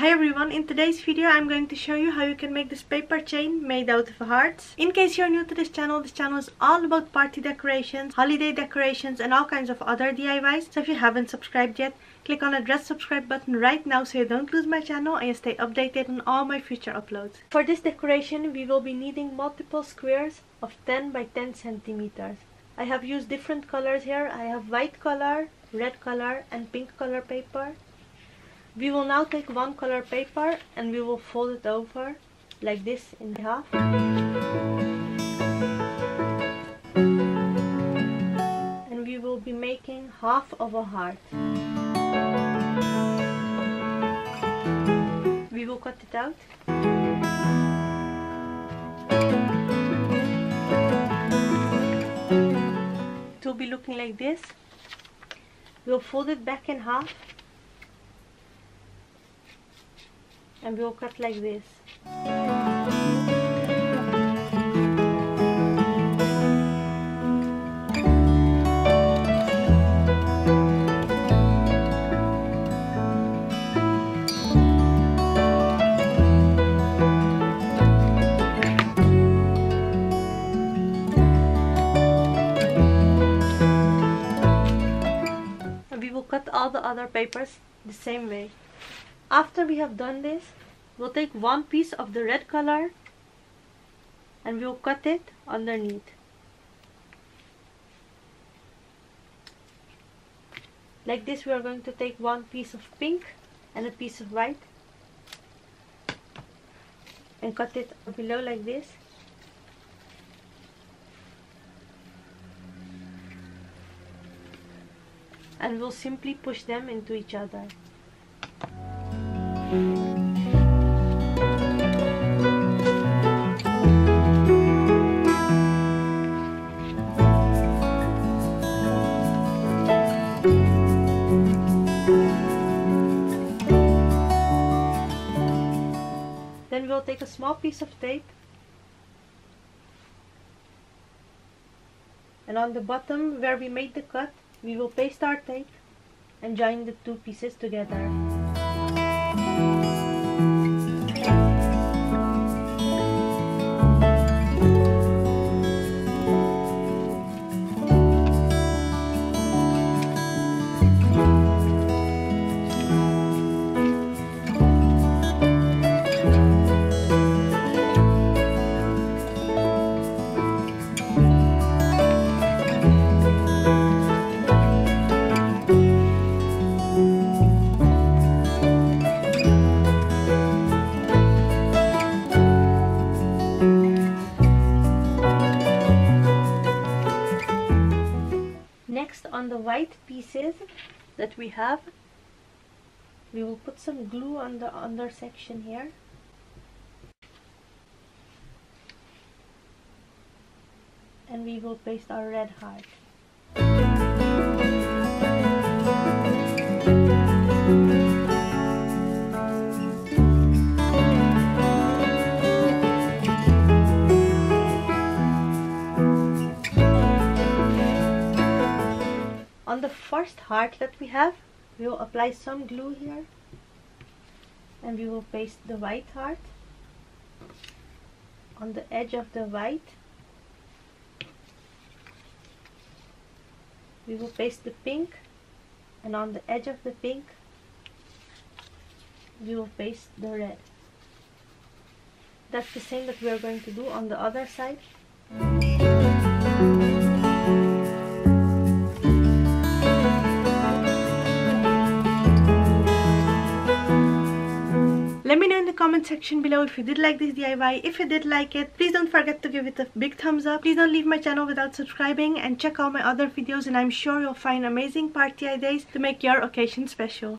Hi everyone, in today's video I'm going to show you how you can make this paper chain made out of hearts. In case you're new to this channel, this channel is all about party decorations, holiday decorations and all kinds of other DIYs. So if you haven't subscribed yet, click on the red subscribe button right now so you don't lose my channel and you stay updated on all my future uploads. For this decoration we will be needing multiple squares of 10 by 10 centimeters. I have used different colors here. I have white color, red color and pink color paper. We will now take one color paper and we will fold it over like this in half. And we will be making half of a heart. We will cut it out. It will be looking like this. We'll fold it back in half and we will cut like this. And we will cut all the other papers the same way after we have done this we'll take one piece of the red color and we'll cut it underneath. Like this we are going to take one piece of pink and a piece of white and cut it below like this. And we'll simply push them into each other then we'll take a small piece of tape and on the bottom where we made the cut we will paste our tape and join the two pieces together. On the white pieces that we have, we will put some glue on the under section here. And we will paste our red heart. On the first heart that we have we will apply some glue here. And we will paste the white heart on the edge of the white. We will paste the pink and on the edge of the pink we will paste the red. That's the same that we are going to do on the other side comment section below if you did like this DIY. If you did like it, please don't forget to give it a big thumbs up. Please don't leave my channel without subscribing and check out my other videos and I'm sure you'll find amazing party ideas to make your occasion special.